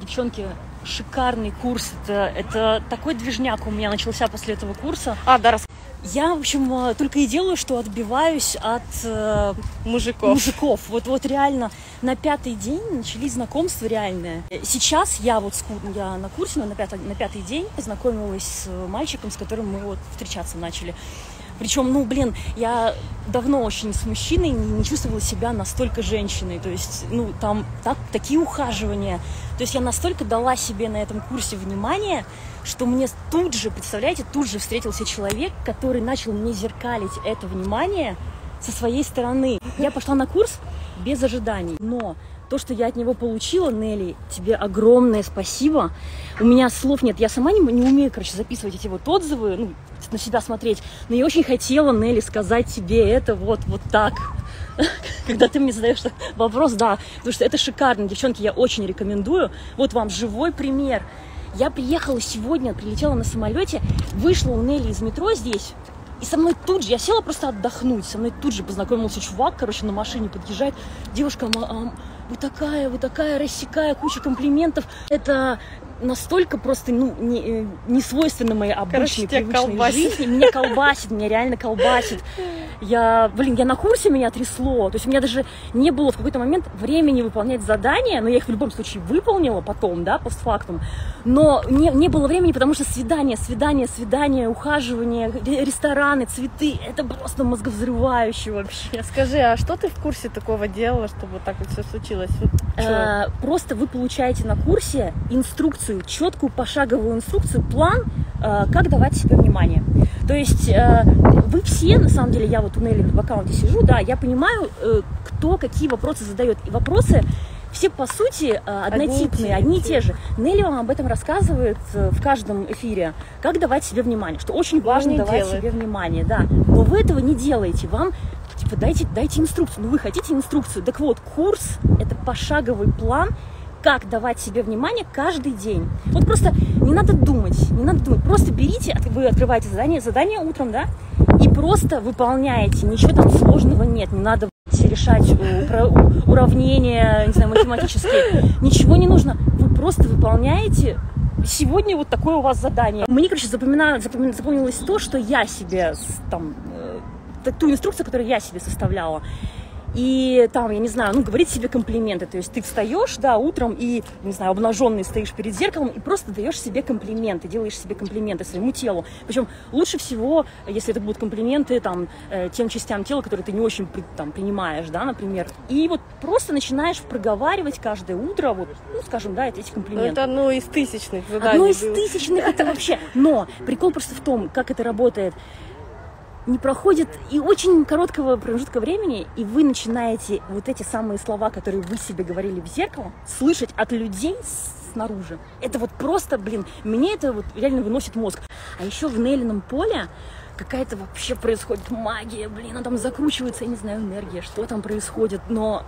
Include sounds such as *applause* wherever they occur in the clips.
Девчонки, шикарный курс. Это, это такой движняк у меня начался после этого курса. А, да, рас... Я, в общем, э, только и делаю, что отбиваюсь от э, мужиков. мужиков. Вот, вот реально на пятый день начались знакомства реальные. Сейчас я вот я на курсе, но на пятый, на пятый день познакомилась с мальчиком, с которым мы вот встречаться начали. Причем, ну, блин, я давно очень с мужчиной не, не чувствовала себя настолько женщиной. То есть, ну, там так, такие ухаживания. То есть я настолько дала себе на этом курсе внимание, что мне тут же, представляете, тут же встретился человек, который начал мне зеркалить это внимание со своей стороны. Я пошла на курс без ожиданий, но то, что я от него получила, Нелли, тебе огромное спасибо. У меня слов нет, я сама не, не умею, короче, записывать эти вот отзывы, ну, на себя смотреть, но я очень хотела, Нелли, сказать тебе это вот, вот так. *laughs* Когда ты мне задаешь вопрос, да, потому что это шикарно, девчонки, я очень рекомендую. Вот вам живой пример. Я приехала сегодня, прилетела на самолете, вышла у Нелли из метро здесь, и со мной тут же, я села просто отдохнуть, со мной тут же познакомился чувак, короче, на машине подъезжает. Девушка, вы такая, вы такая, рассекая, куча комплиментов. Это настолько просто ну, не, э, не свойственно моей обычной Короче, привычной жизни. Меня колбасит, меня реально колбасит. Я, блин, я на курсе меня трясло. То есть у меня даже не было в какой-то момент времени выполнять задания, но я их в любом случае выполнила потом, да, постфактум. Но не, не было времени, потому что свидание, свидание, свидание, ухаживание, рестораны, цветы, это просто мозговзрывающе вообще. Скажи, а что ты в курсе такого делала, чтобы так вот все случилось? Вот, а, просто вы получаете на курсе инструкцию, четкую пошаговую инструкцию, план, а, как давать себе внимание. То есть а, вы все, на самом деле, я вот у Нелли в аккаунте сижу, да, я понимаю, э, кто какие вопросы задает. И вопросы все, по сути, э, однотипные, одни и те же. Нелли вам об этом рассказывает э, в каждом эфире, как давать себе внимание, что очень важно давать делает. себе внимание, да. Но вы этого не делаете, вам типа дайте, дайте инструкцию. Ну вы хотите инструкцию? Так вот, курс – это пошаговый план, как давать себе внимание каждый день. Вот просто не надо думать, не надо думать. Просто берите, вы открываете задание, задание утром, да, и просто выполняете. Ничего там сложного нет, не надо решать уравнения, не знаю, математические. Ничего не нужно. Вы просто выполняете сегодня вот такое у вас задание. Мне, короче, запомина, запомнилось то, что я себе там э, ту инструкцию, которую я себе составляла и там, я не знаю, ну, говорить себе комплименты. То есть ты встаешь, да, утром и, не знаю, обнаженный стоишь перед зеркалом и просто даешь себе комплименты, делаешь себе комплименты своему телу. Причем лучше всего, если это будут комплименты там э, тем частям тела, которые ты не очень там принимаешь, да, например. И вот просто начинаешь проговаривать каждое утро, вот, ну, скажем, да, эти комплименты. Это одно из тысячных заданий. Одно из тысячных это вообще. Но прикол просто в том, как это работает не проходит и очень короткого промежутка времени, и вы начинаете вот эти самые слова, которые вы себе говорили в зеркало, слышать от людей снаружи. Это вот просто, блин, мне это вот реально выносит мозг. А еще в Неллином поле какая-то вообще происходит магия, блин, она там закручивается, я не знаю, энергия, что там происходит, но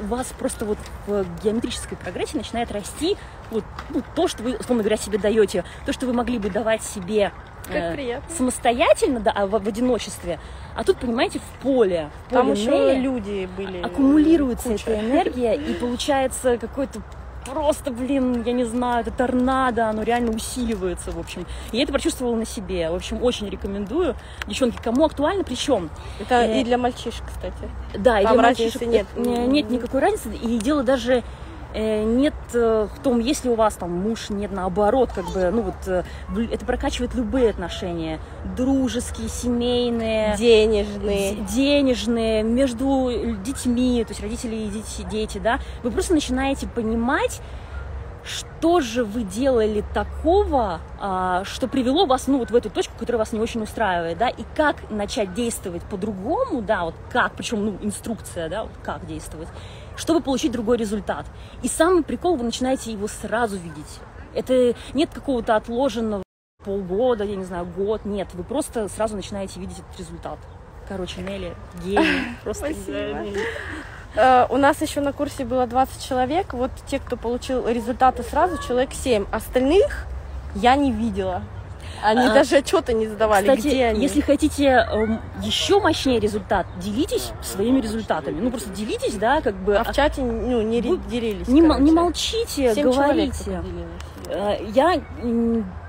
у вас просто вот в геометрической прогрессии начинает расти вот ну, то, что вы, условно говоря, себе даете, то, что вы могли бы давать себе э, самостоятельно, да, а в, в одиночестве. А тут, понимаете, в поле. В Там поле еще люди были. Аккумулируется куча. эта энергия, и *laughs* получается какой-то просто, блин, я не знаю, это торнадо, оно реально усиливается, в общем. И я это прочувствовала на себе. В общем, очень рекомендую. Девчонки, кому актуально, причем... Это э, и для мальчишек, кстати. Да, и для мальчишек нет. Нет никакой разницы. И дело даже Э, нет э, в том, если у вас там муж, нет наоборот, как бы, ну вот, э, это прокачивает любые отношения, дружеские, семейные, денежные, денежные, между детьми, то есть родители и дети, дети, да, вы просто начинаете понимать, что же вы делали такого, а, что привело вас, ну, вот в эту точку, которая вас не очень устраивает, да, и как начать действовать по-другому, да, вот как, причем, ну, инструкция, да, вот как действовать, чтобы получить другой результат. И самый прикол, вы начинаете его сразу видеть. Это нет какого-то отложенного полгода, я не знаю, год, нет, вы просто сразу начинаете видеть этот результат. Короче, Нелли, гений, *laughs* просто гений. Uh, у нас еще на курсе было 20 человек. Вот те, кто получил результаты сразу, человек 7. Остальных я не видела. Они А, даже отчета не сдавали, Кстати, где они. если хотите эм, еще мощнее результат, делитесь своими результатами. Ну, просто делитесь, да, как бы. А в чате ну, не Вы делились. не, короче. не молчите, говорите. Э, Я,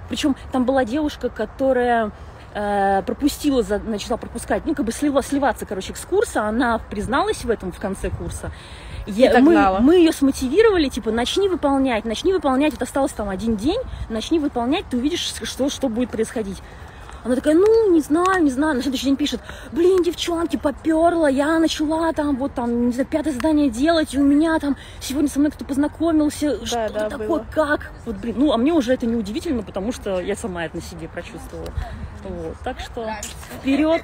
причем там была девушка, которая э, пропустила, за- начала пропускать, ну, как бы слива, сливаться, короче, с курса, она призналась в этом в конце курса. Я- мы, догнала. мы ее смотивировали, типа, начни выполнять, начни выполнять, вот осталось там один день, начни выполнять, ты увидишь, что, что будет происходить. Она такая, ну, не знаю, не знаю. На следующий день пишет, блин, девчонки, поперла, я начала там, вот там, не знаю, пятое задание делать, и у меня там сегодня со мной кто-то познакомился, что да, такое, было. как? Вот, блин, ну, а мне уже это не удивительно, потому что я сама это на себе прочувствовала. Вот, так что вперед!